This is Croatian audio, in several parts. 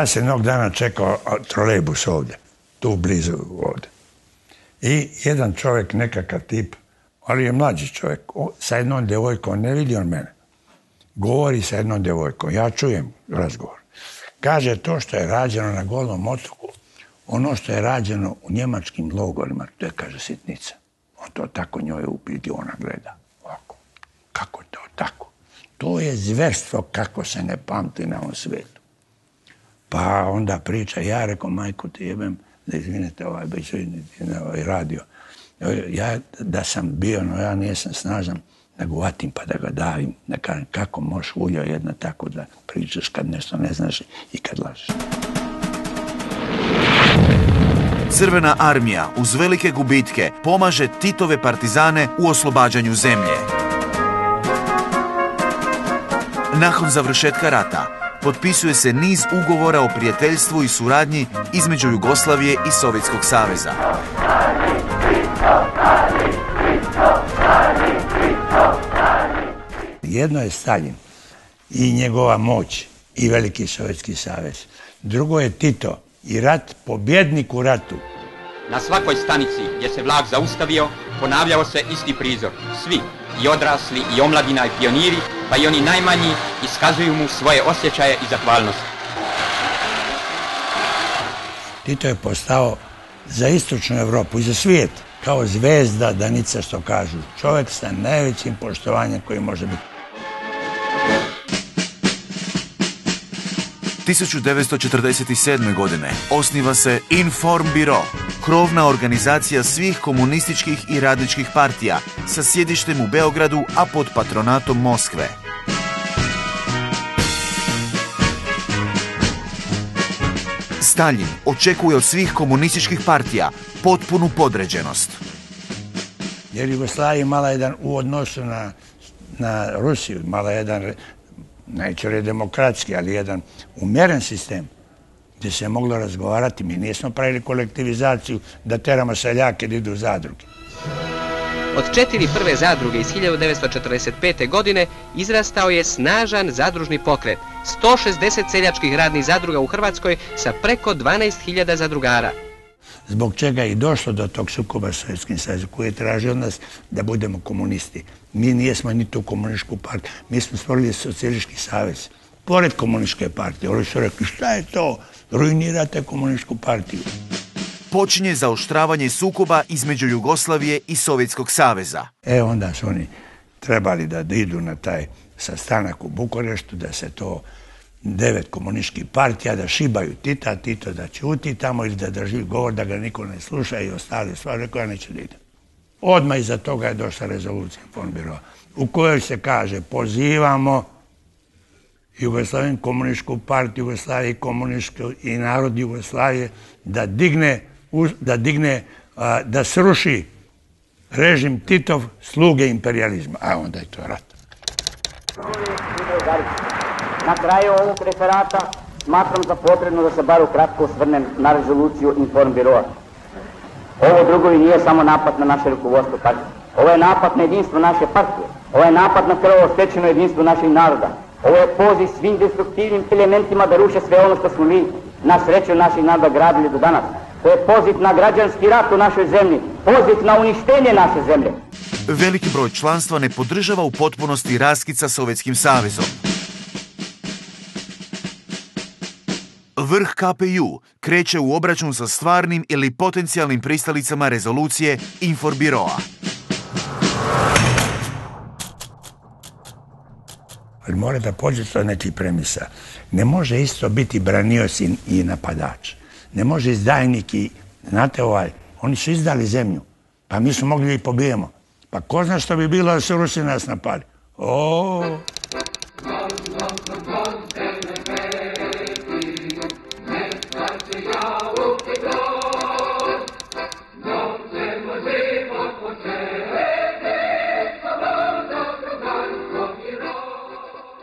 Ja sam jednog dana čekao trolejbus ovdje, tu blizu ovdje. I jedan čovjek, nekakav tip, ali je mlađi čovjek, sa jednom djevojkom, ne vidi on mene. Govori sa jednom djevojkom, ja čujem razgovor. Kaže to što je rađeno na golom otoku, ono što je rađeno u njemačkim logorima, to je, kaže, sitnica. On to tako njoj upiti, ona gleda. Ovako. Kako to tako? To je zverstvo kako se ne pamti na ovom svijetu. Pa onda priča, ja rekao, majku ti jebem, da izvinite, ovaj, ovaj radio. Ja da sam bio, no ja nisam snažan, da ga uvatim pa da ga davim, da kažem kako možeš uljo jedna tako da pričaš kad nešto ne znaš i kad lažeš. Crvena armija uz velike gubitke pomaže Titove partizane u oslobađanju zemlje. Nakon završetka rata, potpisuje se niz ugovora o prijateljstvu i suradnji između Jugoslavije i Sovjetskog saveza. Jedno je Stalin i njegova moć i veliki Sovjetski savez. Drugo je Tito i rat, pobjednik u ratu. Na svakoj stanici gdje se vlak zaustavio, ponavljao se isti prizor. Svi, i odrasli, i omladina, i pioniri, pa i oni najmanji, iskazuju mu svoje osjećaje i zahvalnost. Tito je postao za istočnu Europu i za svijet kao zvezda Danica što kažu. Čovjek sa najvećim poštovanjem koji može biti. 1947. godine osniva se Inform Biro, krovna organizacija svih komunističkih i radničkih partija sa sjedištem u Beogradu, a pod patronatom Moskve. Stalin očekuje od svih komunističkih partija potpunu podređenost. Jer Jugoslavija imala jedan u odnosu na, na Rusiju, imala jedan neću reći demokratski, ali jedan umjeren sistem gdje se je moglo razgovarati. Mi nismo pravili kolektivizaciju da teramo seljake da idu u zadruge. Od četiri prve zadruge iz 1945. godine izrastao je snažan zadružni pokret. 160 seljačkih radnih zadruga u Hrvatskoj sa preko 12.000 zadrugara zbog čega je i došlo do tog sukoba s Sovjetskim savjezom koji je tražio od nas da budemo komunisti. Mi nijesmo ni tu komunističku partiju, mi smo stvorili socijalistički savez. Pored komunističke partije, oni su rekli šta je to, ruinirate komunističku partiju. Počinje zaoštravanje sukoba između Jugoslavije i Sovjetskog saveza. E onda su oni trebali da idu na taj sastanak u Bukureštu, da se to devet komunističkih partija da šibaju Tita, Tito da ćuti tamo ili da drži govor da ga niko ne sluša i ostali stvari, rekao ja neću da idem. Odmah iza toga je došla rezolucija Fonbirova u kojoj se kaže pozivamo Jugoslaviju komunističku partiju Jugoslavije komunističku i narod Jugoslavije da digne, da digne, da sruši režim Titov sluge imperializma. A onda je to rat. Na kraju ovog referata smatram za potrebno da se bar ukratko osvrnem na rezoluciju Inform Biroa. Ovo drugo i nije samo napad na naše rukovodstvo partije. Ovo je napad na jedinstvo naše partije. Ovo je napad na krvo stečeno jedinstvo naših naroda. Ovo je poziv svim destruktivnim elementima da ruše sve ono što smo mi na sreću naših naroda gradili do danas. To je poziv na građanski rat u našoj zemlji, poziv na uništenje naše zemlje. Veliki broj članstva ne podržava u potpunosti raskid sa Sovjetskim savezom. Vrh KPU kreće u obračun sa stvarnim ili potencijalnim pristalicama rezolucije Inforbiroa. Mora da pođe od nekih premisa. Ne može isto biti branioc i napadač. Ne može izdajnik i, znate ovaj, oni su izdali zemlju. Pa mi smo mogli da ih pobijemo. Pa ko zna što bi bilo da su Rusi nas napali? O,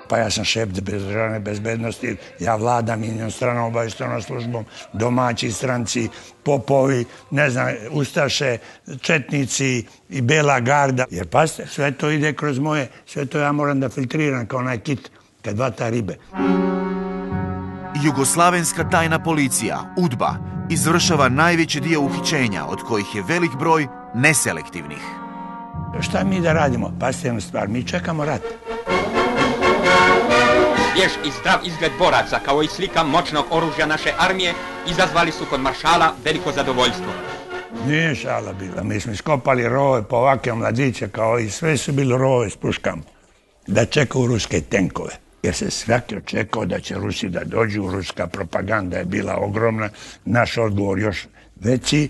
pa ja sam šef državne bezbednosti, ja vladam i stranom obavještajnom službom, domaći stranci, popovi, ne znam, ustaše, četnici i bela garda. Jer pazite, sve to ide kroz moje, sve to ja moram da filtriram kao onaj kit kad vata ribe. Jugoslavenska tajna policija, UDBA, izvršava najveći dio uhićenja, od kojih je velik broj neselektivnih. Šta mi da radimo? Pazite jednu stvar, mi čekamo rat. Vješ i zdrav izgled boraca, kao i slika moćnog oružja naše armije, izazvali su kod maršala veliko zadovoljstvo. Nije šala bila, mi smo iskopali rove po ovakve mladiće, kao i sve su bili rove s puškama, da čekaju ruske tenkove. Jer se svaki očekao da će Rusi da dođu, ruska propaganda je bila ogromna, naš odgovor još veći,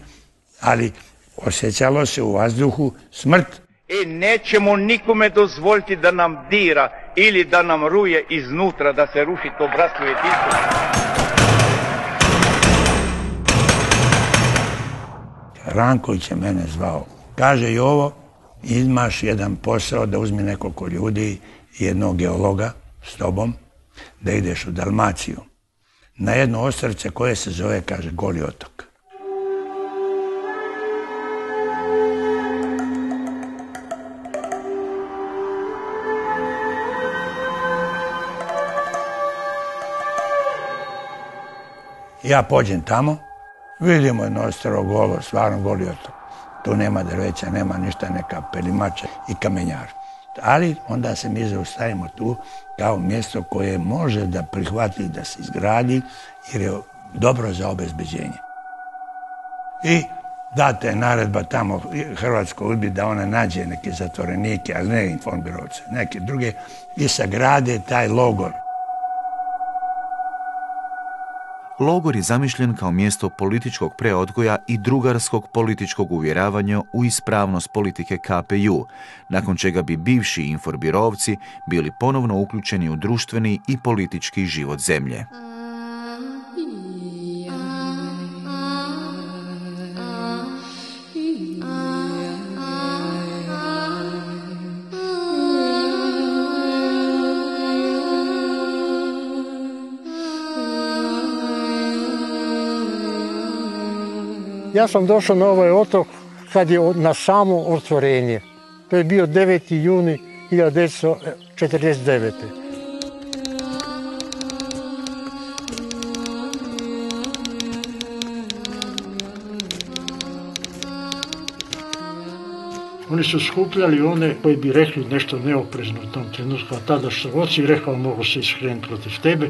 ali osjećalo se u vazduhu smrt. I nećemo nikome dozvoliti da nam dira ili da nam ruje iznutra, da se ruši to bratstvo jedinstvo. Ranković je mene zvao. Kaže i ovo, imaš jedan posao da uzmi nekoliko ljudi, jednog geologa s tobom, da ideš u Dalmaciju. Na jedno ostrce koje se zove, kaže, Goli otok. Ja pođem tamo, vidimo jedno ostro golo, stvarno goli otok. Tu nema drveća, nema ništa, neka pelimača i kamenjar. Ali onda se mi zaustavimo tu kao mjesto koje može da prihvati da se izgradi jer je dobro za obezbeđenje. I date naredba tamo Hrvatskoj udbi da ona nađe neke zatvorenike, ali ne informbirovce, neke druge, i sagrade taj logor. Logor je zamišljen kao mjesto političkog preodgoja i drugarskog političkog uvjeravanja u ispravnost politike KPU, nakon čega bi bivši inforbirovci bili ponovno uključeni u društveni i politički život zemlje. Ja sam došao na ovaj otok kad je na samo otvorenje. To je bio 9. juni 1949. Oni su skupljali one koji bi rekli nešto neoprezno u tom trenutku, a tada što oci rekao mogu se iskrenuti protiv tebe.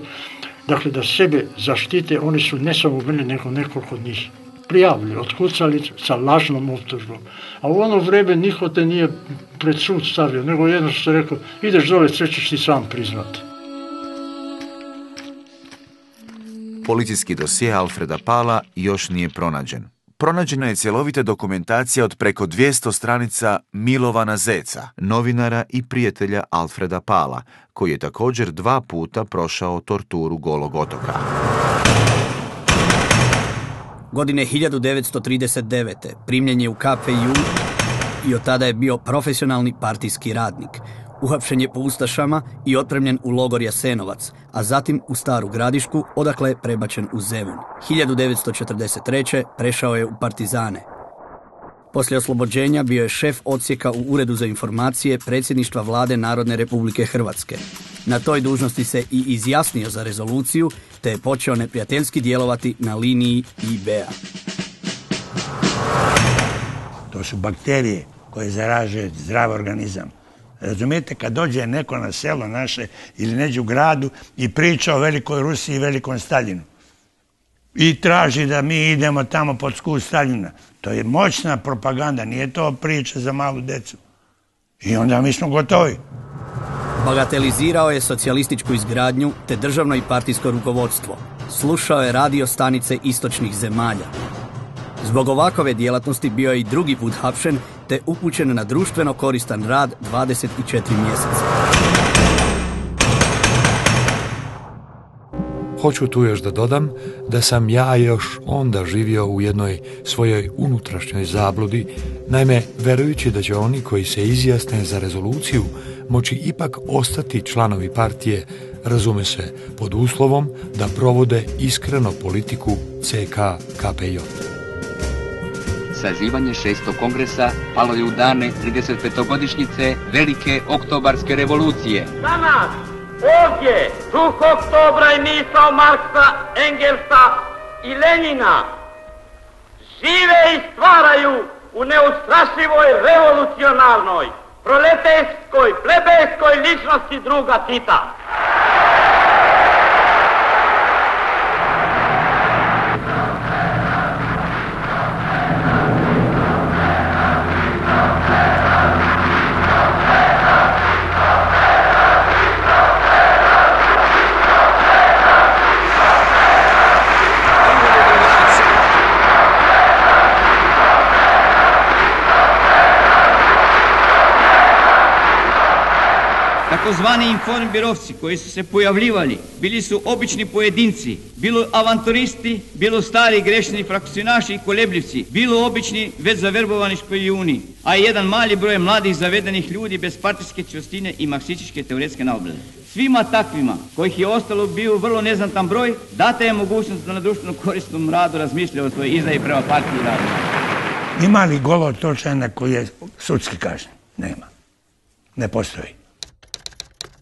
Dakle, da sebe zaštite, oni su ne samo mene, nego nekoliko njih prijavili, otkucali sa lažnom optužbom. A u ono vreme niko te nije pred sud stavio, nego jedno što rekao, ideš dole, sve ćeš ti sam priznati. Policijski dosije Alfreda Pala još nije pronađen. Pronađena je cjelovita dokumentacija od preko 200 stranica Milovana Zeca, novinara i prijatelja Alfreda Pala, koji je također dva puta prošao torturu Golog otoka. Godine 1939. primljen je u KPU i od tada je bio profesionalni partijski radnik. Uhapšen je po Ustašama i otpremljen u logor Jasenovac, a zatim u Staru Gradišku, odakle je prebačen u Zemun. 1943. prešao je u Partizane. Poslije oslobođenja bio je šef odsjeka u Uredu za informacije predsjedništva vlade Narodne republike Hrvatske. Na toj dužnosti se i izjasnio za rezoluciju, te je počeo neprijateljski djelovati na liniji IB-a. To su bakterije koje zaraže zdrav organizam. Razumijete, kad dođe neko na selo naše ili neđu gradu i priča o velikoj Rusiji i velikom Staljinu. i traži da mi idemo tamo pod sku Staljina. To je moćna propaganda, nije to priča za malu decu. I onda mi smo gotovi. Bagatelizirao je socijalističku izgradnju te državno i partijsko rukovodstvo. Slušao je radio stanice istočnih zemalja. Zbog ovakove djelatnosti bio je i drugi put hapšen te upućen na društveno koristan rad 24 mjeseca. Hoću tu još da dodam da sam ja još onda živio u jednoj svojoj unutrašnjoj zabludi, naime, verujući da će oni koji se izjasne za rezoluciju moći ipak ostati članovi partije, razume se, pod uslovom da provode iskreno politiku CK KPJ. Sazivanje šestog kongresa palo je u dane 35. Velike oktobarske revolucije. Danas, ovdje, duh oktobra i misao Marksa, Engelsa i Lenina žive i stvaraju u neustrašivoj revolucionarnoj, proletejskoj, plebejskoj ličnosti druga Tita. Takozvani informbirovci koji su se pojavljivali bili su obični pojedinci, bilo avanturisti, bilo stari grešni frakcionaši i kolebljivci, bilo obični već zaverbovani špijuni, a i jedan mali broj mladih zavedenih ljudi bez partijske čvrstine i marksističke teoretske naoblade. Svima takvima, kojih je ostalo bio vrlo neznatan broj, data je mogućnost da na društveno korisnom radu razmišljaju o svojoj izdaji prema partiji radu. Ima li golo točana koji je sudski kažnjen? Nema. Ne postoji.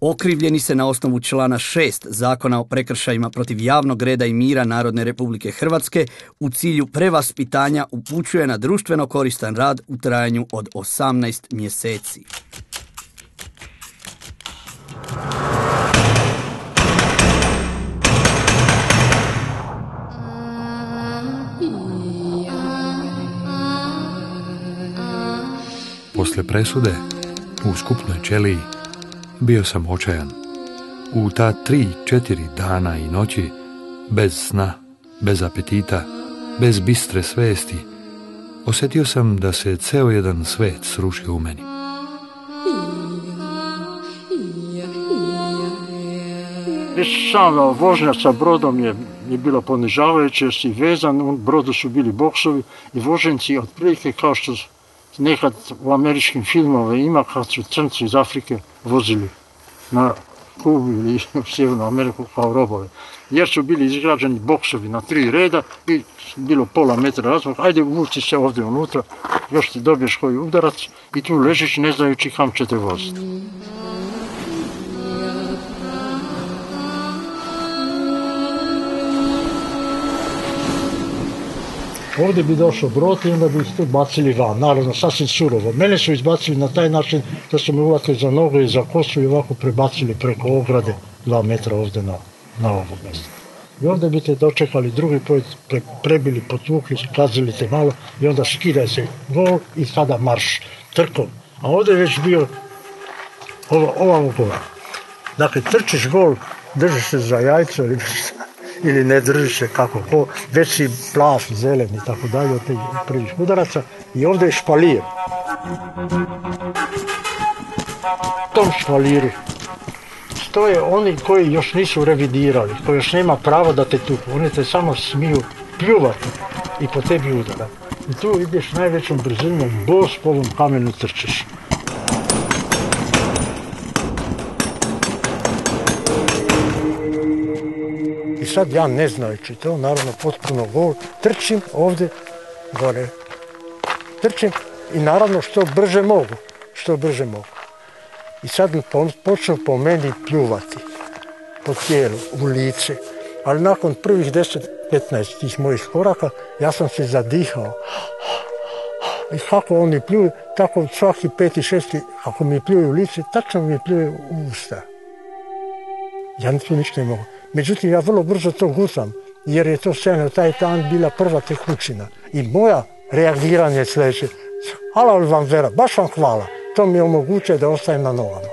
Okrivljeni se na osnovu člana 6 Zakona o prekršajima protiv javnog reda i mira Narodne republike Hrvatske u cilju prevaspitanja upućuje na društveno koristan rad u trajanju od 18 mjeseci. Posle presude, u skupnoj čeliji, bio sam očajan. U ta tri, četiri dana i noći, bez sna, bez apetita, bez bistre svesti, osjetio sam da se ceo jedan svet srušio u meni. Već sama vožnja sa brodom je, je bila ponižavajuća jer si vezan, u brodu su bili boksovi i voženci otprilike kao što nekad u američkim filmove ima kad su crnci iz Afrike vozili na Kubu ili u Sjevernu Ameriku kao robove. Jer su bili izgrađeni boksovi na tri reda i bilo pola metra razmak, ajde uvuci se ovdje unutra, još ti dobiješ koji udarac i tu ležiš ne znajući kam ćete voziti. Ovdje bi došao brod i onda bi tu bacili van, naravno sasvim surovo. Mene su izbacili na taj način da su me uvatili za nogu i za kosu i ovako prebacili preko ograde dva metra ovdje na, na ovo mjesto. I onda bi te dočekali drugi put, pre, prebili, potukli, kazali te malo i onda skidaj se gol i sada marš trkom. A ovdje je već bio ova, ova. Dakle, trčiš gol, držiš se za jajco ili ili ne držiš kako ko, već si plav, zelen i tako dalje od tih prvih udaraca i ovdje je špalir. U tom špaliru stoje oni koji još nisu revidirali, koji još nema prava da te tuku, oni te samo smiju pljuvati i po tebi udara. I tu ideš najvećom brzinom, bos po ovom kamenu trčeš. Sad ja ne znajući to, naravno potpuno gol, trčim ovdje gore. Trčim i naravno što brže mogu, što brže mogu. I sad počeo po meni pljuvati po tijelu, u lice. Ali nakon prvih 10-15 tih mojih koraka, ja sam se zadihao. I kako oni pljuju, tako svaki peti, šesti, ako mi pljuju u lice, tačno mi pljuju u usta. Ja tu ništa ne mogu. Međutim, ja vrlo brzo to gutam. jer je to sve taj dan bila prva tekućina. I moja reagiranje je sljedeće. Hvala vam vera, baš vam hvala. To mi omogućuje da ostajem na nogama.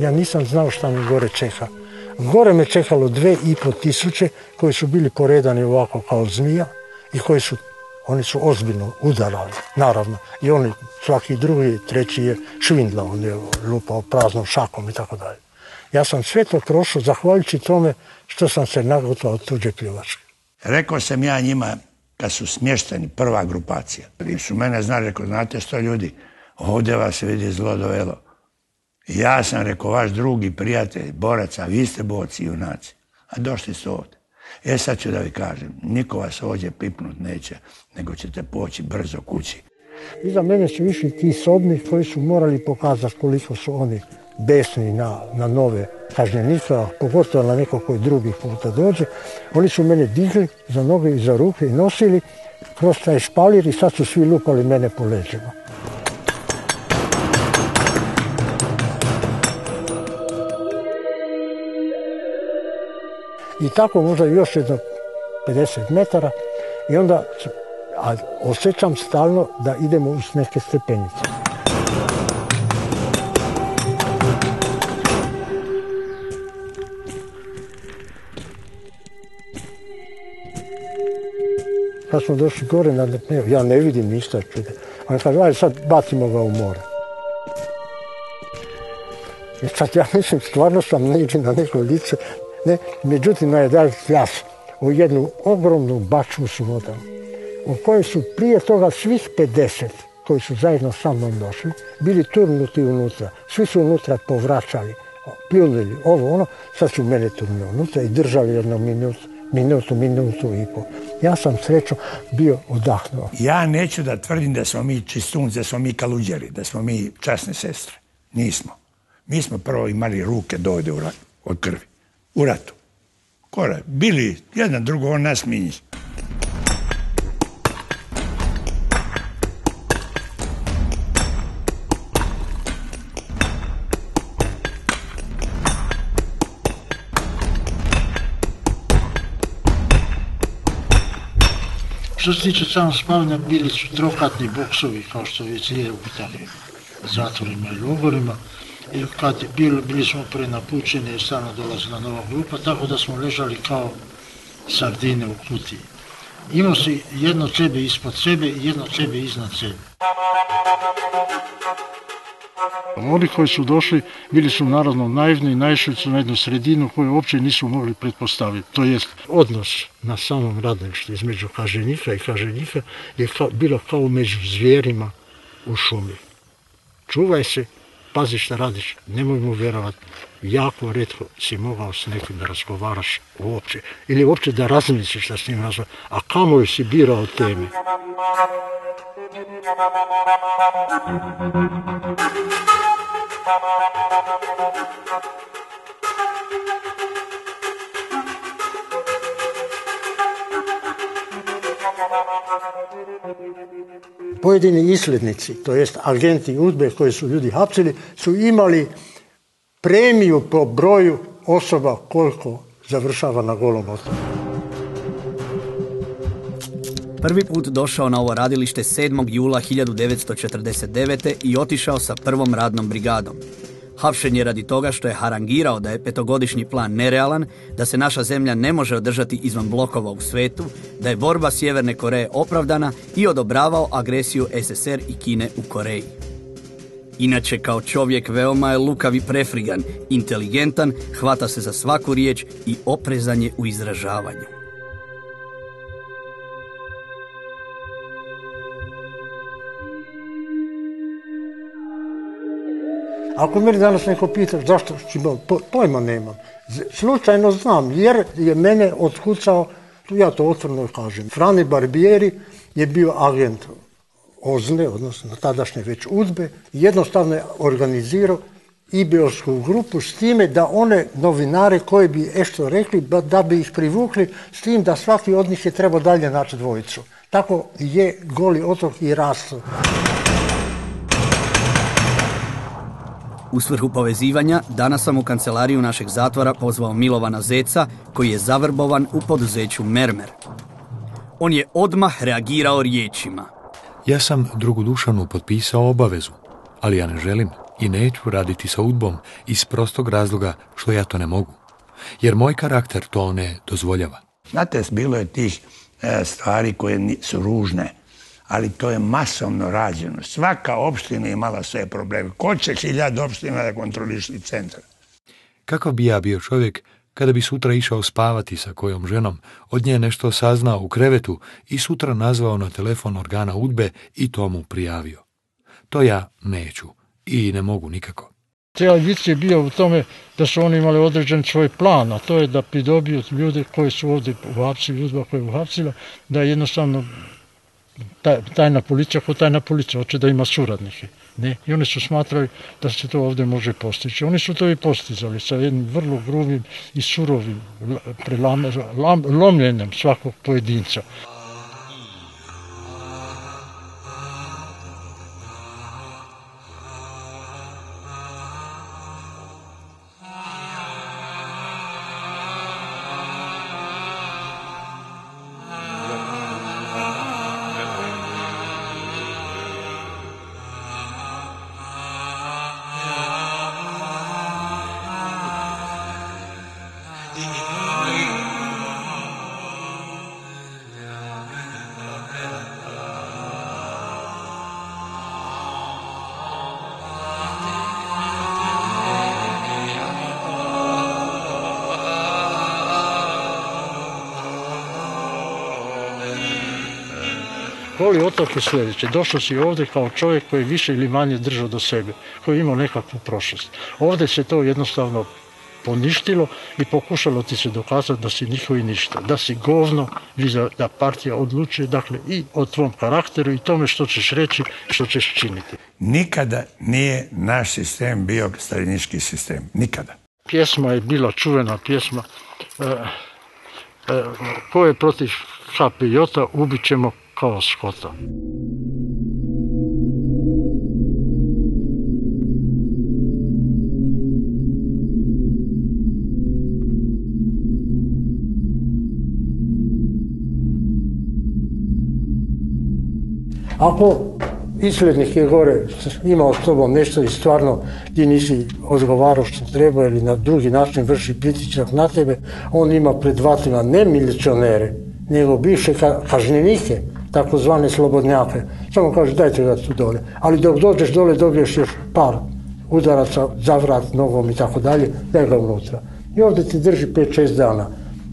Ja nisam znao šta mi gore čeka. Gore me čekalo dve i po tisuće koji su bili poredani ovako kao zmija i koji su, oni su ozbiljno udarali, naravno. I oni, svaki drugi, treći je švindla, on je lupao praznom šakom i tako dalje. Ja sam sve to prošao zahvaljujući tome što sam se nagotao od tuđe pljuvačke. Rekao sam ja njima, kad su smješteni, prva grupacija, i su mene znali, rekao, znate što ljudi, ovdje vas vidi zlo dovelo. Ja sam rekao, vaš drugi prijatelj, borac, a vi ste borci i junaci. A došli ste ovdje. E sad ću da vi kažem, niko vas ovdje pipnut neće, nego ćete poći brzo kući. Iza mene su išli ti sobni koji su morali pokazati koliko su oni besni na, na nove kažnjenike, pogotovo na neko koji drugi puta dođe. Oni su mene digli za noge i za ruke i nosili kroz taj špalir i sad su svi lupali mene po leđima. I tako možda još jedno 50 metara i onda a osjećam stalno da idemo uz neke stepenice. Kad smo došli gore, na, ja ne vidim ništa čude. On kaže, sad bacimo ga u more. I sad ja mislim, stvarno sam negdje na neko lice, ne, međutim, je dal pljas u jednu ogromnu bačvu s vodom, u kojoj su prije toga svih 50 koji su zajedno sa mnom došli, bili turnuti unutra. Svi su unutra povraćali, pljunili ovo ono, sad su mene turnuli unutra i držali jednu minutu, minutu, minutu i pol. Ja sam srećo bio odahnuo. Ja neću da tvrdim da smo mi čistunci, da smo mi kaluđeri, da smo mi časne sestre. Nismo. Mi smo prvo imali ruke dojde od krvi. U ratu. Kore, bili jedan drugo, on nas minji. Što se tiče samo spavanja, bili su trokatni boksovi, kao što već je u zatvorima i logorima. Kad bili, bili smo prenapučeni i stalno dolazila nova grupa, tako da smo ležali kao sardine u kutiji. Imao si jedno sebe ispod sebe i jedno sebe iznad sebe. Oni koji su došli bili su naravno naivni i naišli su na jednu sredinu koju uopće nisu mogli pretpostaviti. To jest odnos na samom radništvu između kaženika i kaženika je bilo kao među zvijerima u šumi. Čuvaj se, pazi šta radiš, nemoj mu vjerovati. Jako redko si mogao s nekim da razgovaraš uopće. Ili uopće da razmisliš da s njim razgovaraš. A kamo si birao teme? Pojedini islednici, to jest agenti UDBE koji su ljudi hapsili, su imali premiju po broju osoba koliko završava na golom. Prvi put došao na ovo radilište 7. jula 1949. i otišao sa prvom radnom brigadom. Hapšen je radi toga što je harangirao da je petogodišnji plan nerealan, da se naša zemlja ne može održati izvan blokova u svetu, da je borba Sjeverne Koreje opravdana i odobravao agresiju SSR i Kine u Koreji. Inače, kao čovjek veoma je lukav prefrigan, inteligentan, hvata se za svaku riječ i oprezanje u izražavanju. Ako me danas neko pita zašto pojma nemam. Slučajno znam, jer je mene otkucao, ja to otvorno kažem, Frani Barbieri je bio agent Ozne, odnosno tadašnje već Udbe, jednostavno je organizirao ibiosku grupu s time da one novinare koji bi ešto rekli, da bi ih privukli s tim da svaki od njih je trebao dalje naći dvojicu. Tako je goli otok i rastao. U svrhu povezivanja, danas sam u kancelariju našeg zatvora pozvao Milovana Zeca, koji je zavrbovan u poduzeću Mermer. On je odmah reagirao riječima. Ja sam drugodušanu potpisao obavezu, ali ja ne želim i neću raditi sa udbom iz prostog razloga što ja to ne mogu. Jer moj karakter to ne dozvoljava. Znate, bilo je tih e, stvari koje su ružne, ali to je masovno rađeno. Svaka opština imala sve probleme. Ko će hiljad opština da kontroliši centar? Kako bi ja bio čovjek kada bi sutra išao spavati sa kojom ženom, od nje nešto saznao u krevetu i sutra nazvao na telefon organa udbe i to mu prijavio. To ja neću i ne mogu nikako. Cijeli vic je bio u tome da su oni imali određen svoj plan, a to je da pridobiju ljude koji su ovdje uhapsili, udba koja je uhapsila, da jednostavno tajna policija ko tajna policija, hoće da ima suradnike. Ne? I oni su smatrali da se to ovdje može postići. Oni su to i postizali sa jednim vrlo grubim i surovim lomljenjem svakog pojedinca. Otok je sljedeće. Došao si ovdje kao čovjek koji je više ili manje držao do sebe, koji je imao nekakvu prošlost. Ovdje se to jednostavno poništilo i pokušalo ti se dokazati da si njihovi ništa, da si govno, da partija odlučuje, dakle i o tvom karakteru i tome što ćeš reći, što ćeš činiti. Nikada nije naš sistem bio staljinički sistem. Nikada. Pjesma je bila čuvena pjesma e, e, ko je protiv HPJ ubit ćemo kao Škota. Ako izglednik je gore imao s tobom nešto i stvarno ti nisi odgovarao što treba ili na drugi način vrši pritisak na tebe, on ima pred vatima ne milicionere, nego bivše kažnjenike takozvane slobodnjake. Samo kaže dajte ga tu dole. Ali dok dođeš dole dobiješ još par udaraca za vrat nogom i tako dalje, daj ga unutra. I ovdje ti drži 5-6 dana.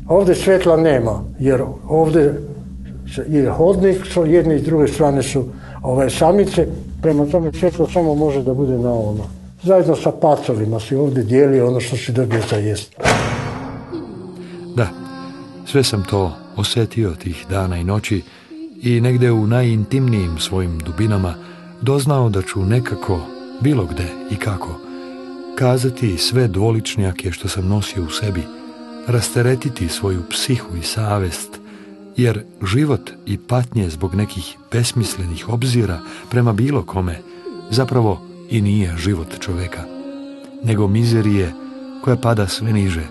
Ovdje svetla nema, jer ovdje je hodnik, s jedne i druge strane su ove samice, prema tome svetlo samo može da bude na ono. Zajedno sa pacovima si ovdje dijeli ono što si dobio za jest. Da, sve sam to osjetio tih dana i noći i negde u najintimnijim svojim dubinama doznao da ću nekako, bilo gde i kako, kazati sve dvoličnjake što sam nosio u sebi, rasteretiti svoju psihu i savest, jer život i patnje zbog nekih besmislenih obzira prema bilo kome zapravo i nije život čoveka, nego mizerije koja pada sve niže,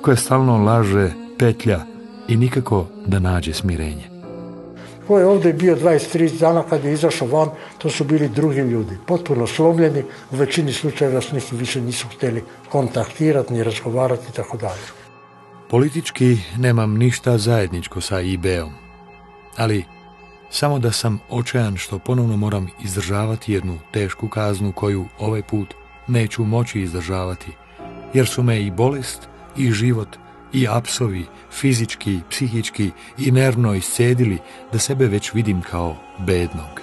koja stalno laže, petlja i nikako da nađe smirenje. Ko je ovdje bio 23 dana kad je izašao van, to su bili drugi ljudi, potpuno slomljeni, u većini slučajeva s njih više nisu htjeli kontaktirati ni razgovarati i tako dalje. Politički nemam ništa zajedničko sa IB-om, ali samo da sam očajan što ponovno moram izdržavati jednu tešku kaznu koju ovaj put neću moći izdržavati, jer su me i bolest i život i apsovi, fizički, psihički i nervno iscedili da sebe već vidim kao bednog,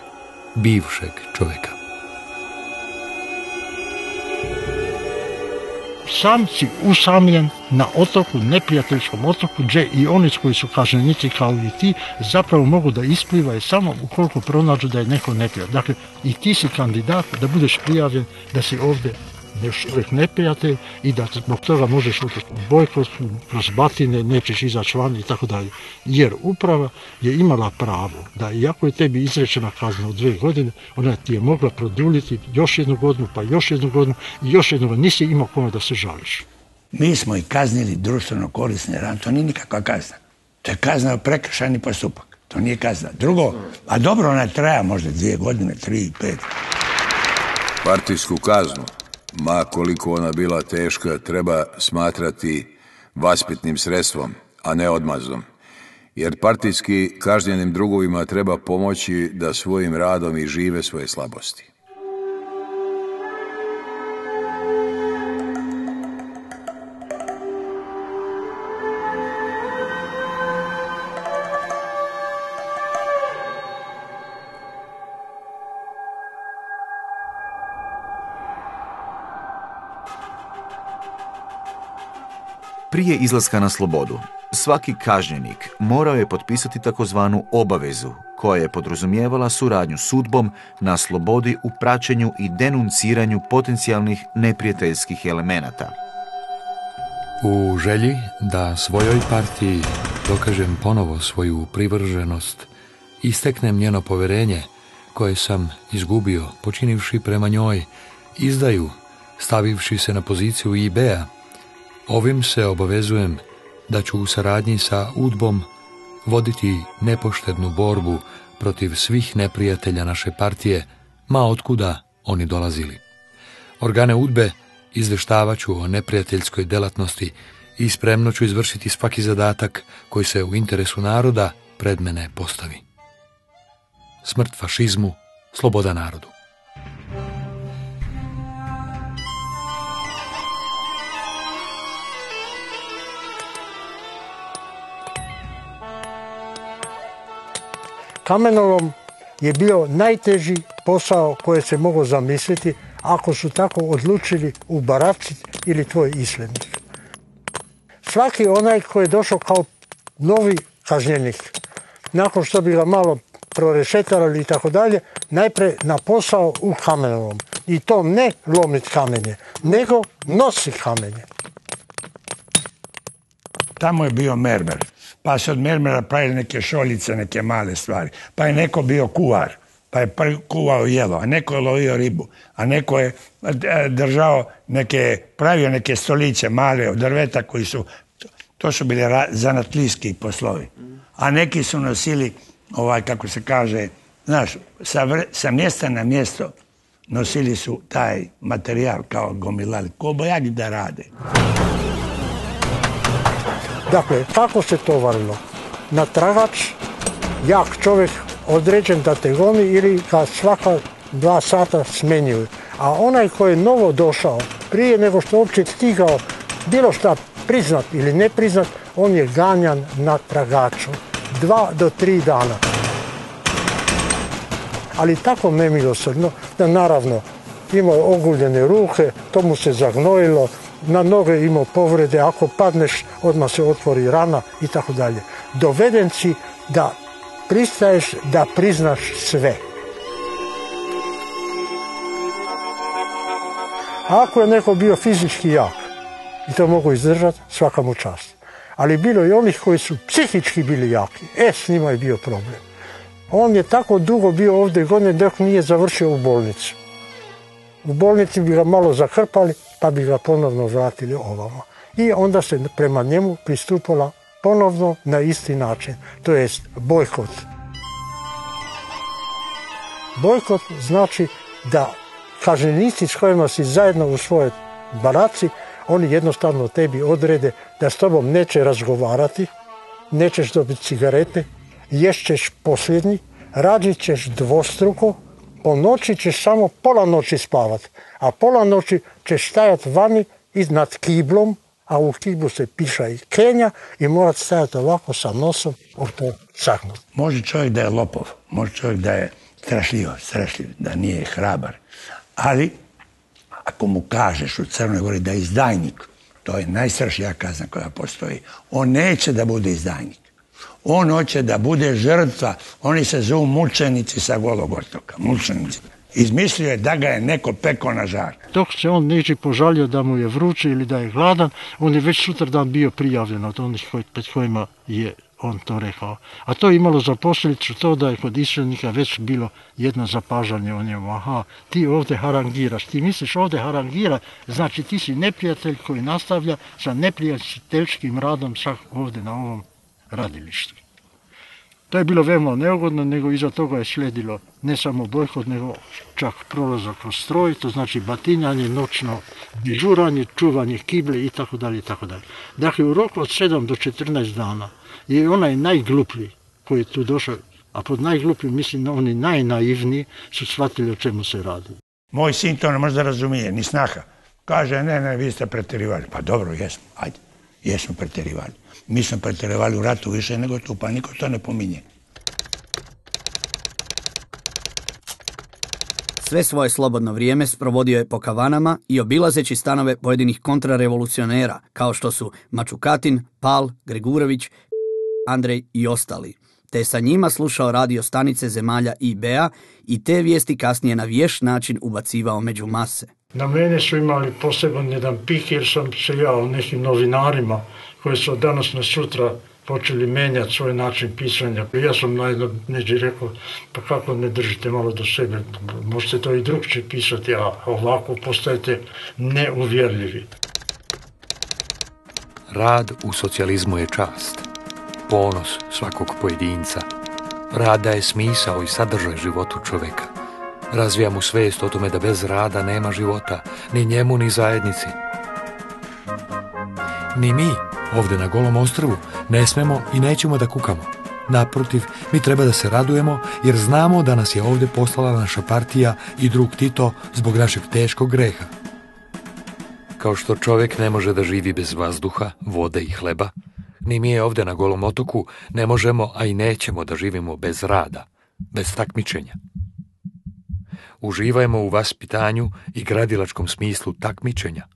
bivšeg čovjeka. Sam si usamljen na otoku, neprijateljskom otoku, gdje i oni koji su kažnjenici kao i ti zapravo mogu da isplivaju samo ukoliko pronađu da je neko neprijatelj. Dakle, i ti si kandidat da budeš prijavljen da si ovdje još uvijek neprijatelj i da zbog toga možeš otići u bojkot, kroz batine, nećeš izaći van i tako dalje. Jer uprava je imala pravo da iako je tebi izrečena kazna od dvije godine, ona ti je mogla produljiti još jednu godinu, pa još jednu godinu i još jednu godinu. Nisi imao kome da se žališ. Mi smo i kaznili društveno korisne rane, to nije nikakva kazna. To je kazna prekršajni postupak. To nije kazna. Drugo, a dobro ona traja možda dvije godine, tri, pet. Partijsku kaznu, ma koliko ona bila teška, treba smatrati vaspitnim sredstvom, a ne odmazom. Jer partijski kažnjenim drugovima treba pomoći da svojim radom i žive svoje slabosti. Prije izlaska na slobodu, svaki kažnjenik morao je potpisati takozvanu obavezu, koja je podrazumijevala suradnju sudbom na slobodi u praćenju i denunciranju potencijalnih neprijateljskih elemenata. U želji da svojoj partiji dokažem ponovo svoju privrženost i steknem njeno poverenje koje sam izgubio počinivši prema njoj izdaju stavivši se na poziciju IB-a Ovim se obavezujem da ću u saradnji sa udbom voditi nepoštednu borbu protiv svih neprijatelja naše partije, ma otkuda oni dolazili. Organe udbe izveštavaću o neprijateljskoj delatnosti i spremno ću izvršiti svaki zadatak koji se u interesu naroda pred mene postavi. Smrt fašizmu, sloboda narodu. Kamenolom je bio najteži posao koje se mogu zamisliti ako su tako odlučili u Baravci ili tvoj islednik. Svaki onaj koji je došao kao novi kažnjenik, nakon što bi ga malo prorešetarali i tako dalje, najpre na posao u kamenolom. I to ne lomit kamenje, nego nosi kamenje. Tamo je bio mermer pa se od mermera pravili neke šoljice, neke male stvari. Pa je neko bio kuvar, pa je kuvao jelo, a neko je lovio ribu, a neko je e, držao neke, pravio neke stoliće male od drveta koji su, to su bili zanatlijski poslovi. A neki su nosili, ovaj, kako se kaže, znaš, sa, sa mjesta na mjesto nosili su taj materijal kao gomilali, ko bojagi da rade. Dakle, kako se to varilo? Na tragač, jak čovjek određen da te goni ili ga svaka dva sata smenjuju. A onaj koji je novo došao, prije nego što uopće stigao bilo šta priznat ili ne priznat, on je ganjan na tragaču. Dva do tri dana. Ali tako nemilosrdno da naravno imao oguljene ruke, to mu se zagnojilo, na noge imao povrede, ako padneš odmah se otvori rana i tako dalje. Doveden si da pristaješ da priznaš sve. ako je neko bio fizički jak i to mogu izdržati, svaka mu čast. Ali bilo je onih koji su psihički bili jaki. E, s njima je bio problem. On je tako dugo bio ovdje godine dok nije završio u bolnici. U bolnici bi ga malo zakrpali, pa bi ga ponovno vratili ovamo. I onda se prema njemu pristupala ponovno na isti način, to jest bojkot. Bojkot znači da kažnjenici s kojima si zajedno u svojoj baraci, oni jednostavno tebi odrede da s tobom neće razgovarati, nećeš dobiti cigarete, ješćeš posljednji, radit ćeš dvostruko, po noći ćeš samo pola noći spavat, a pola noći ćeš stajati vani iznad kiblom, a u kiblu se piša i Kenja i morat stajati ovako sa nosom u to sahnut. Može čovjek da je lopov, može čovjek da je strašljiv, strašljiv, da nije hrabar. Ali, ako mu kažeš u Crnoj Gori da je izdajnik, to je najstrašnija kazna koja postoji. On neće da bude izdajnik. On hoće da bude žrtva. Oni se zovu mučenici sa Golog Mučenici. Izmislio je da ga je neko peko na žar. Dok se on neđe požalio da mu je vruće ili da je gladan, on je već sutra dan bio prijavljen od onih pred kojima je on to rekao. A to je imalo za posljedicu to da je kod isrednika već bilo jedno zapažanje o njemu. Aha, ti ovdje harangiraš, ti misliš ovdje harangira, znači ti si neprijatelj koji nastavlja sa neprijateljskim radom sa ovdje na ovom radilištu. To je bilo veoma neugodno, nego iza toga je slijedilo ne samo bojkot, nego čak prolazak kroz stroj, to znači batinjanje, noćno dežuranje, čuvanje kible i tako dalje tako dalje. Dakle, u roku od 7 do 14 dana je onaj najgluplji koji je tu došao, a pod najglupljim mislim oni najnaivniji su shvatili o čemu se radi. Moj sin to ne možda razumije, ni snaha. Kaže, ne, ne, vi ste pretjerivali. Pa dobro, jesmo, ajde, jesmo pretjerivali. Mi smo pretjerivali u ratu više nego tu, pa niko to ne pominje. Sve svoje slobodno vrijeme sprovodio je po kavanama i obilazeći stanove pojedinih kontrarevolucionera, kao što su Mačukatin, Pal, Gregurović, Andrej i ostali, te sa njima slušao radio stanice zemalja IBA i te vijesti kasnije na vješ način ubacivao među mase. Na mene su imali poseban jedan pik jer sam se ja nekim novinarima koji su danas na sutra počeli menjati svoj način pisanja. Ja sam najedno neđe rekao, pa kako ne držite malo do sebe, možete to i drugčije pisati, a ovako postajete neuvjerljivi. Rad u socijalizmu je čast, ponos svakog pojedinca. Rad daje smisao i sadržaj životu čovjeka. Razvija mu svijest o tome da bez rada nema života, ni njemu ni zajednici. Ni mi, ovdje na Golom ostrvu, ne smemo i nećemo da kukamo. Naprotiv, mi treba da se radujemo jer znamo da nas je ovdje poslala naša partija i drug Tito zbog našeg teškog greha. Kao što čovjek ne može da živi bez vazduha, vode i hleba, ni mi je ovdje na Golom otoku ne možemo, a i nećemo da živimo bez rada, bez takmičenja. Uživajmo u vaspitanju i gradilačkom smislu takmičenja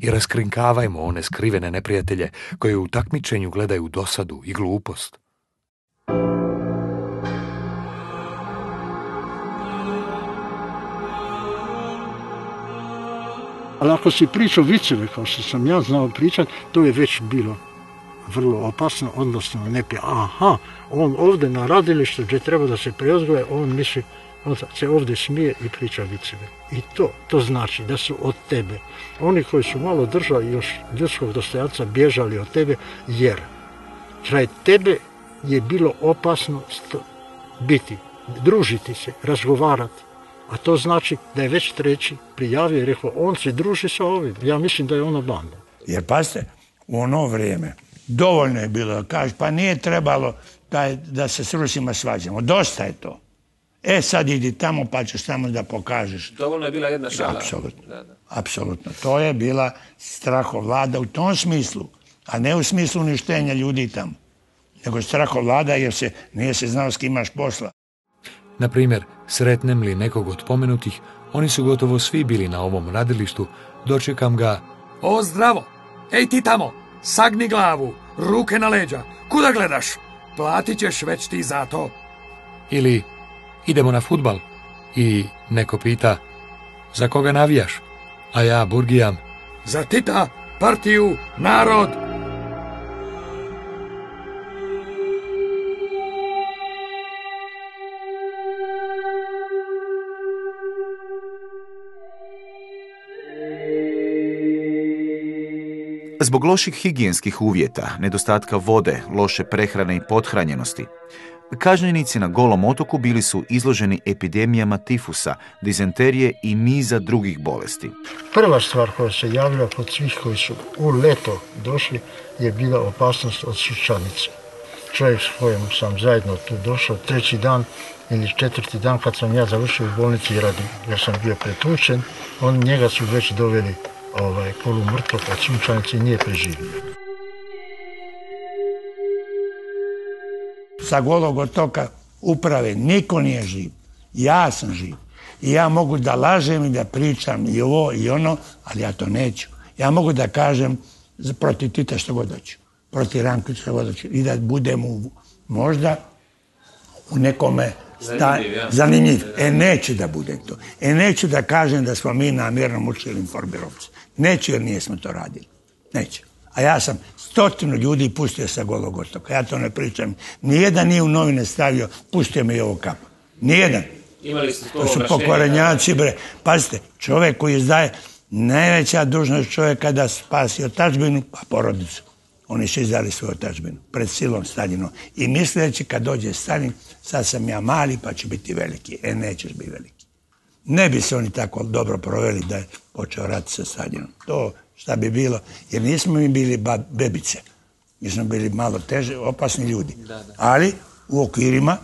i raskrinkavajmo one skrivene neprijatelje koje u takmičenju gledaju dosadu i glupost. Ali ako si pričao viceve, kao što sam ja znao pričati, to je već bilo vrlo opasno, odnosno ne aha, on ovdje na radilištu gdje treba da se preozgoje, on misli, on se ovdje smije i priča viceve. I to, to znači da su od tebe, oni koji su malo držali još ljudskog dostojanca, bježali od tebe, jer kraj tebe je bilo opasno biti, družiti se, razgovarati. A to znači da je već treći prijavio i rekao, on se druži sa ovim. Ja mislim da je ono banda. Jer pazite, u ono vrijeme dovoljno je bilo da kažeš, pa nije trebalo da, da se s Rusima svađamo. Dosta je to. E sad idi tamo pa ćeš tamo da pokažeš. Dovoljno je bila jedna šala. Apsolutno. Apsolutno. To je bila strahovlada u tom smislu, a ne u smislu uništenja ljudi tamo. Nego strahovlada jer se nije se znao s kim imaš posla. Na primjer, sretnem li nekog od pomenutih, oni su gotovo svi bili na ovom radilištu, dočekam ga. O, zdravo! Ej ti tamo! Sagni glavu, ruke na leđa. Kuda gledaš? Platit ćeš već ti za to. Ili idemo na futbal. I neko pita, za koga navijaš? A ja burgijam, za Tita, partiju, narod. Zbog loših higijenskih uvjeta, nedostatka vode, loše prehrane i pothranjenosti, kažnjenici na Golom otoku bili su izloženi epidemijama tifusa, dizenterije i niza drugih bolesti. Prva stvar koja se javila kod svih koji su u leto došli je bila opasnost od sučanice. Čovjek s kojim sam zajedno tu došao treći dan ili četvrti dan kad sam ja završio u bolnici radi, jer sam bio pretučen, on njega su već doveli ovaj, polumrtvog od sunčanice nije preživio. Sa golog otoka uprave niko nije živ. Ja sam živ. I ja mogu da lažem i da pričam i ovo i ono, ali ja to neću. Ja mogu da kažem protiv Tita što god hoću. Protiv Rankovića što god hoću. I da budem u, možda u nekome zanimljiv, E, neću da bude to. E, neću da kažem da smo mi namjerno mučili informirovci. Neću jer nismo to radili. Neću. A ja sam stotinu ljudi pustio sa golog otoka. Ja to ne pričam. Nijedan nije u novine stavio, pustio me i ovo kapo. Nijedan. Imali ste to, To su pokvarenjaci, bre. Pazite, čovjek koji izdaje najveća dužnost čovjeka da spasi otačbinu, pa porodicu. Oni su izdali svoju otačbinu pred silom Stalinom. I misleći kad dođe Stalin, sad sam ja mali pa ću biti veliki. E, nećeš biti veliki. Ne bi se oni tako dobro proveli da je počeo rat sa Stalinom. To šta bi bilo, jer nismo mi bili bebice. Mi smo bili malo teže, opasni ljudi. Ali u okvirima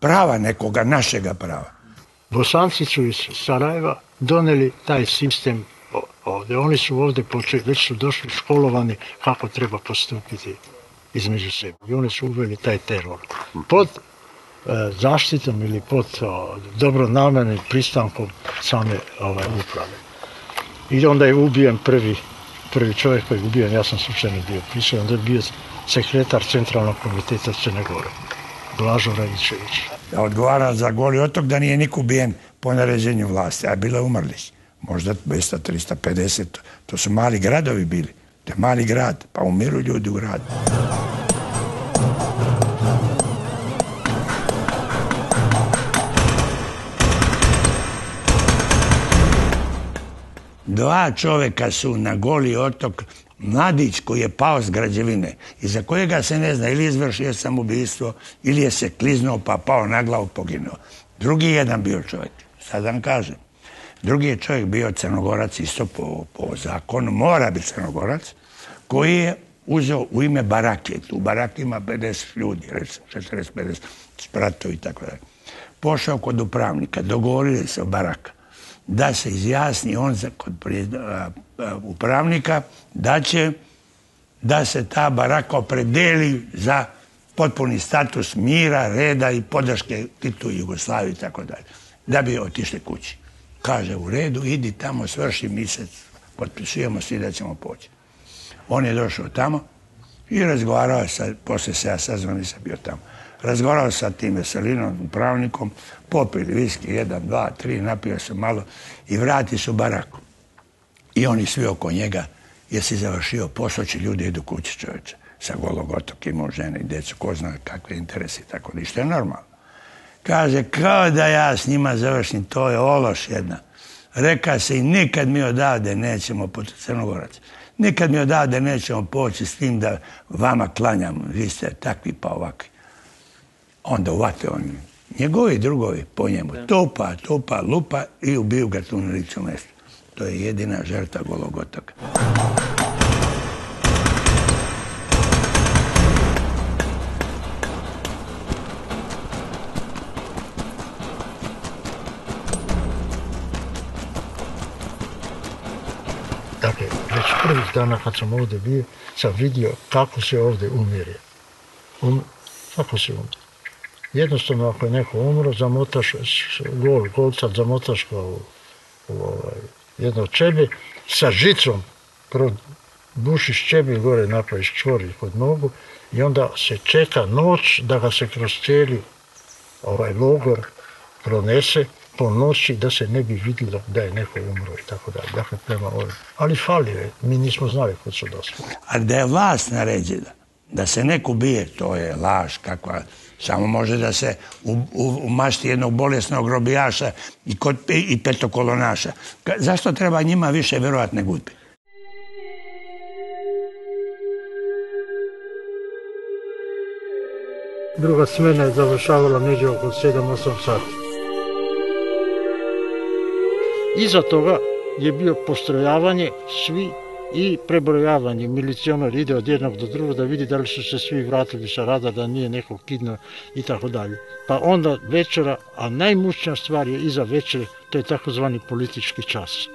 prava nekoga, našega prava. Bosanci su iz Sarajeva doneli taj sistem ovdje. Oni su ovdje počeli, već su došli školovani kako treba postupiti između sebe. I oni su uveli taj teror. Pod e, zaštitom ili pod o, dobronamjernim pristankom same ovaj, uprave. I onda je ubijen prvi, prvi čovjek koji je ubijen, ja sam slučajno bio prisutan, onda je bio sekretar Centralnog komiteta Crne Gore, Blažo Radičević. da odgovara za goli otok da nije niko ubijen po naređenju vlasti, a bilo je umrlih. Možda 200, 350, to su mali gradovi bili. To je mali grad, pa umiru ljudi u gradu. Dva čovjeka su na goli otok, mladić koji je pao s građevine i za kojega se ne zna ili izvršio samoubistvo ili je se kliznuo pa pao na glavu poginuo. Drugi jedan bio čovjek, sad vam kažem. Drugi je čovjek bio crnogorac isto po, po zakonu, mora biti crnogorac, koji je uzeo u ime barake. U baraki ima 50 ljudi, recimo 40-50 spratovi i tako dalje. Pošao kod upravnika, dogovorili se o baraka da se izjasni on kod upravnika da će da se ta baraka opredeli za potpuni status mira, reda i podrške Titu Jugoslaviji i tako dalje. Da bi otišli kući. Kaže u redu, idi tamo, svrši mjesec, potpisujemo svi da ćemo poći. On je došao tamo i razgovarao sa, poslije se ja saznao, nisam bio tamo, razgovarao sa tim Veselinom, upravnikom, popili viski, jedan, dva, tri, napio se malo i vrati se u baraku. I oni svi oko njega, jesi završio posao, ljudi idu kući čovječe. Sa golog otoka imao žene i djecu, ko zna kakve interesi i tako, ništa je normalno. Kaže, kao da ja s njima završim, to je ološ jedna. Reka se i nikad mi odavde nećemo, pod Crnogorac, nikad mi odavde nećemo poći s tim da vama klanjamo, vi ste takvi pa ovakvi. Onda uvate oni, njegovi drugovi po njemu, tupa, tupa, lupa i ubiju ga tu na licu mjestu. To je jedina žrtva Golog otoka. Dakle, već prvih dana kad sam ovdje bio, sam vidio kako se ovdje umire. Um, kako se umire. Jednostavno, ako je neko umro, zamotaš gol, golca zamotaš ga u, u ovaj, jedno čebe, sa žicom bušiš čebi gore, napraviš čvori kod nogu i onda se čeka noć da ga se kroz cijeli ovaj logor pronese po noći da se ne bi vidjelo da je neko umro i tako dalje. Dakle, prema ovim. Ali falio je, mi nismo znali kod su došli. Ali da je vlast naređena da se neko bije, to je laž kakva. Samo može da se u, mašti jednog bolesnog robijaša i, kod, i petokolonaša. Zašto treba njima više vjerovatne gudbi? Druga smjena je završavala među oko 7-8 sati. Iza toga je bio postrojavanje svi i prebrojavanje. Milicionar ide od jednog do drugog da vidi da li su se svi vratili sa rada, da nije neko kidno i tako dalje. Pa onda večera, a najmučnija stvar je iza večere, to je takozvani politički čas.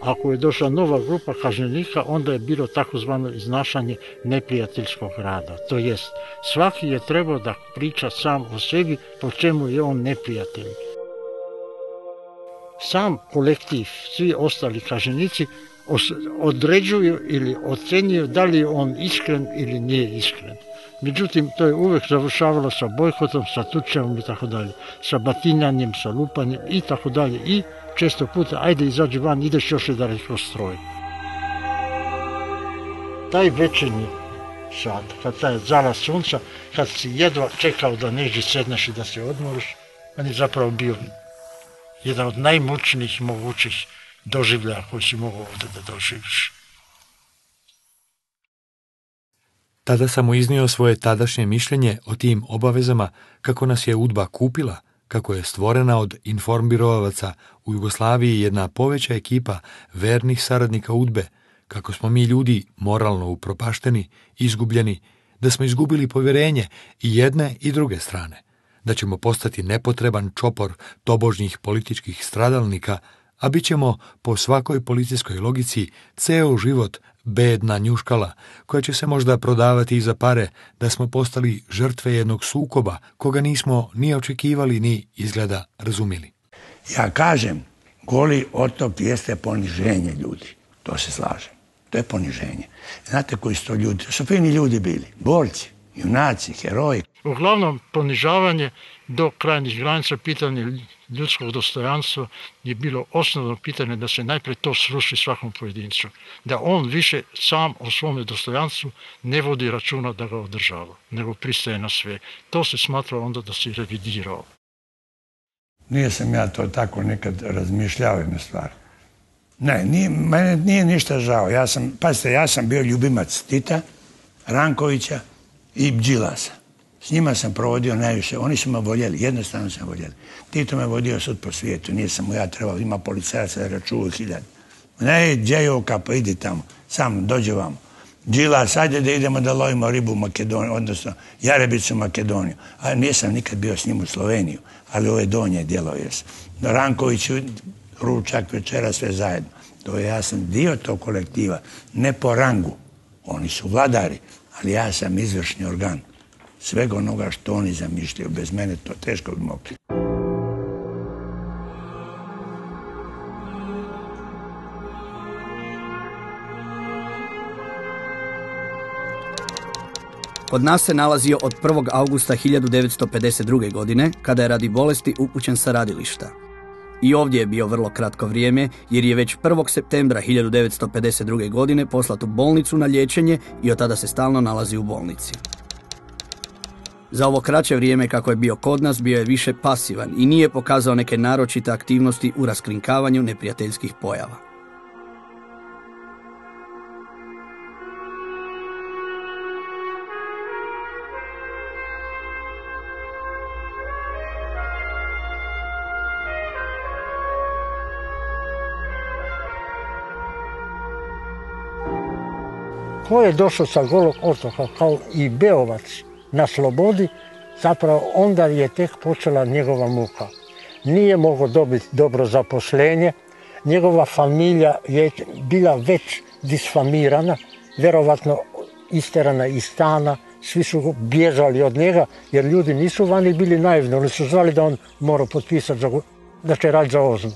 Ako je došla nova grupa kažnjenika, onda je bilo takozvano iznašanje neprijateljskog rada. To jest, svaki je trebao da priča sam o sebi po čemu je on neprijatelj. Sam kolektiv, svi ostali kažnjenici os- određuju ili ocenjuju da li je on iskren ili nije iskren. Međutim, to je uvijek završavalo sa bojkotom, sa tučevom i tako dalje, sa batinjanjem, sa lupanjem i tako dalje. I često puta, ajde izađi van, ideš još jedan kroz stroj. Taj večernji sat, kad taj zala sunca, kad si jedva čekao da neđi sedneš i da se odmoriš, on je zapravo bio jedan od najmučnijih mogućih doživljaja koji si mogao ovdje da doživiš. Tada sam mu iznio svoje tadašnje mišljenje o tim obavezama kako nas je Udba kupila, kako je stvorena od informbirovaca u Jugoslaviji jedna poveća ekipa vernih saradnika Udbe, kako smo mi ljudi moralno upropašteni, izgubljeni, da smo izgubili povjerenje i jedne i druge strane, da ćemo postati nepotreban čopor tobožnjih političkih stradalnika, a bit ćemo po svakoj policijskoj logici ceo život bedna njuškala, koja će se možda prodavati i za pare, da smo postali žrtve jednog sukoba, koga nismo ni očekivali, ni izgleda razumili. Ja kažem, goli otop jeste poniženje ljudi. To se slažem. To je poniženje. Znate koji su to ljudi? To su fini ljudi bili. Borci, junaci, heroji. Uglavnom, ponižavanje do krajnjih granica, pitanje ljudskog dostojanstva je bilo osnovno pitanje da se najprije to sruši svakom pojedincu. Da on više sam o svome dostojanstvu ne vodi računa da ga održava, nego pristaje na sve. To se smatra onda da se revidirao. Nije sam ja to tako nekad razmišljao jednu stvar. Ne, nije, mene nije ništa žao. Ja sam, pazite, ja sam bio ljubimac Tita, Rankovića i Đilasa. S njima sam provodio najviše. Oni su me voljeli, jednostavno sam voljeli. Tito me vodio sud po svijetu, nisam mu ja trebao, ima policajaca da čuvaju hiljad. Ne, Đejovka, pa idi tamo, sam dođe vamo. Đila, sad da idemo da lovimo ribu u Makedoniju, odnosno jarebicu u Makedoniju. A nisam nikad bio s njim u Sloveniju, ali ove donje djelovio sam. Ranković, ručak, večera, sve zajedno. To je, ja sam dio tog kolektiva, ne po rangu. Oni su vladari, ali ja sam izvršni organ svega onoga što oni zamišljaju. Bez mene to teško bi mogli. Kod nas se nalazio od 1. augusta 1952. godine, kada je radi bolesti upućen sa radilišta. I ovdje je bio vrlo kratko vrijeme, jer je već 1. septembra 1952. godine poslat u bolnicu na liječenje i od tada se stalno nalazi u bolnici. Za ovo kraće vrijeme kako je bio kod nas bio je više pasivan i nije pokazao neke naročite aktivnosti u raskrinkavanju neprijateljskih pojava. Ko je došao sa golog otoka kao i Beovac na slobodi, zapravo onda je tek počela njegova muka. Nije mogao dobiti dobro zaposlenje, njegova familija je bila već disfamirana, vjerovatno isterana iz stana, svi su bježali od njega, jer ljudi nisu vani bili naivni, oni su znali da on mora potpisati da će raditi za oznu.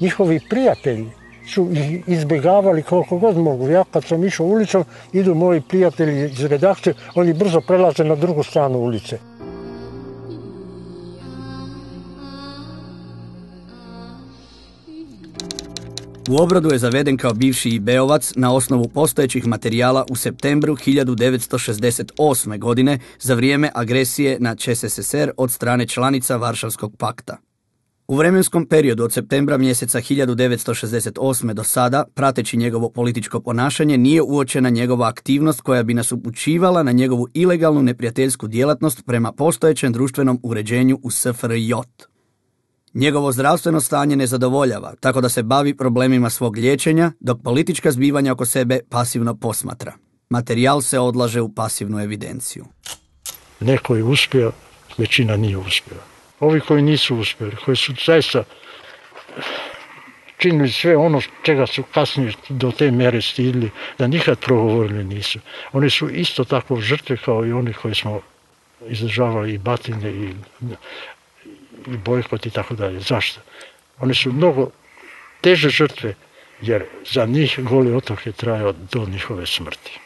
Njihovi prijatelji su izbjegavali koliko god mogu. Ja kad sam išao ulicom, idu moji prijatelji iz redakcije, oni brzo prelaze na drugu stranu ulice. U obradu je zaveden kao bivši Ibeovac na osnovu postojećih materijala u septembru 1968. godine za vrijeme agresije na ČSSR od strane članica Varšavskog pakta. U vremenskom periodu od septembra mjeseca 1968. do sada, prateći njegovo političko ponašanje, nije uočena njegova aktivnost koja bi nas upućivala na njegovu ilegalnu neprijateljsku djelatnost prema postojećem društvenom uređenju u SFRJ. Njegovo zdravstveno stanje ne zadovoljava, tako da se bavi problemima svog liječenja, dok politička zbivanja oko sebe pasivno posmatra. Materijal se odlaže u pasivnu evidenciju. Neko je uspio, većina nije uspjela ovi koji nisu uspjeli, koji su zaista činili sve ono čega su kasnije do te mjere stidili, da nikad progovorili nisu. Oni su isto tako žrtve kao i oni koji smo izdržavali i batine i, i bojkot i tako dalje. Zašto? Oni su mnogo teže žrtve jer za njih goli otok je trajao do njihove smrti.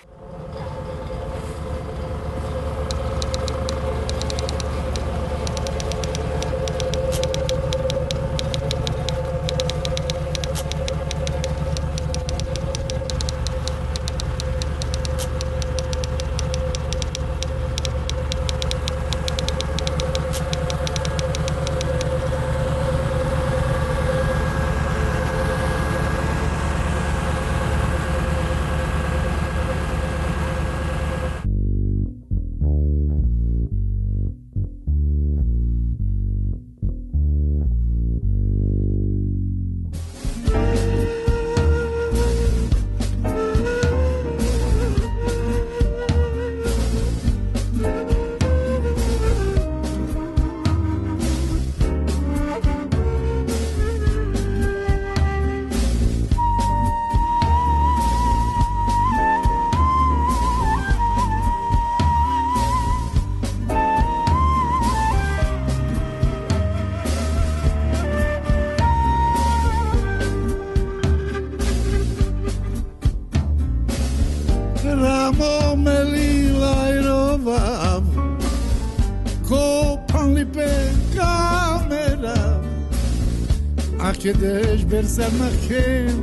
כדי שברסה מכן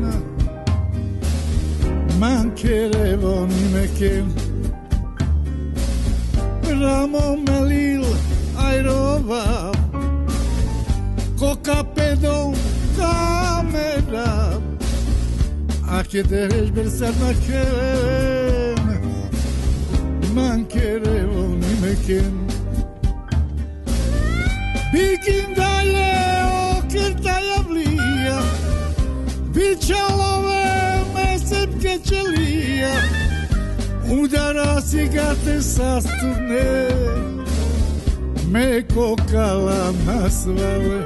من که روانی مکن رام و ملیل ایروبا کوکا پدون کامرا اخ که درش برسر مکن من که روانی مکن بیگین داله mesepke čelija Udara si ga te sasturne Me kokala nasvale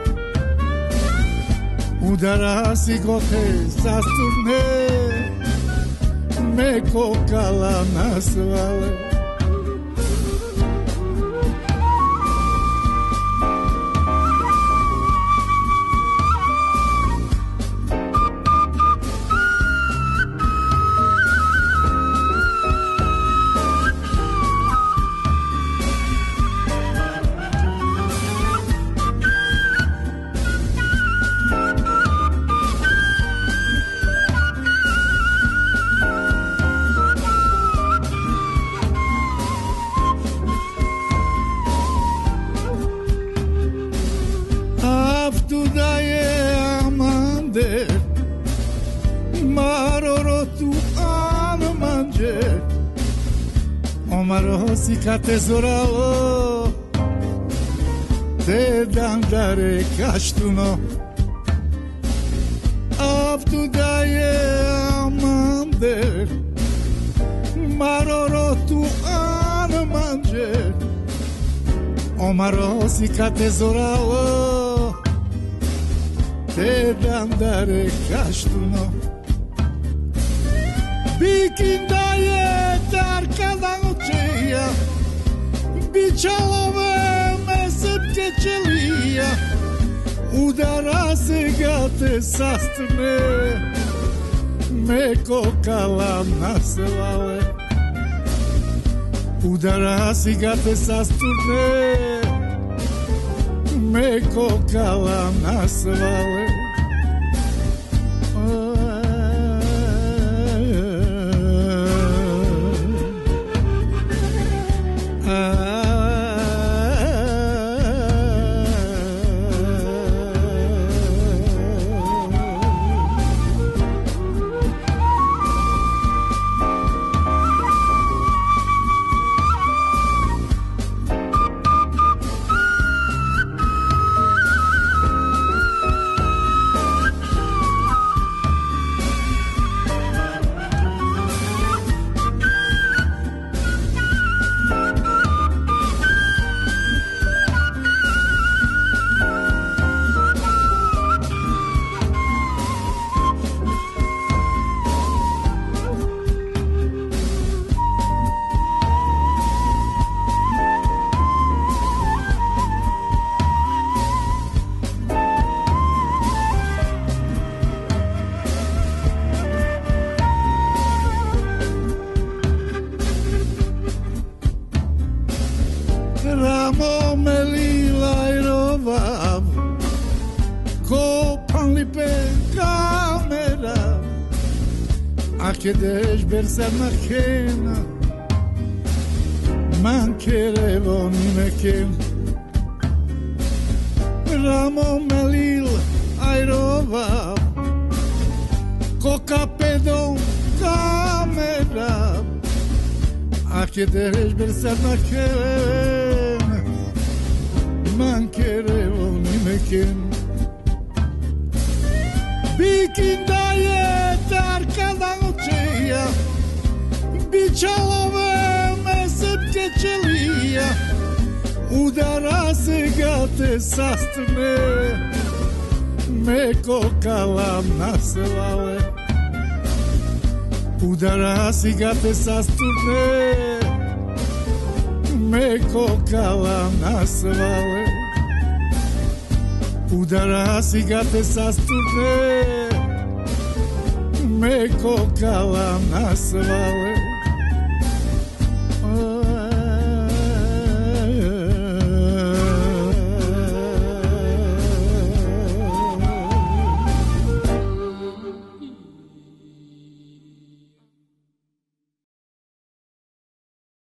Udara si go te sasturne Me kokala nasvale Omaro si ka tesoralo Te dandare kaštuno Aftu da je amande Maroro tu anmanje Omaro si ka tesoralo Te dandare kaštuno Bikin da je tarka da očeja Bićalove mesepke čelija Udara se ga te sastrne Me kokala naselale Udara ga te sasturne Me kokala כדי שברסל מכן من که روانی مکم رامو ملیل ایرووا کوکا پدون کامرا اکی درش برسر نکم من که روانی مکم بیکین Bićalove mesepke čelija Udara se ga te sastrne Me kokala naselale Udara si ga te sasturne Me kokala nasvale Udara si ga te sasturne Me kokala nasvale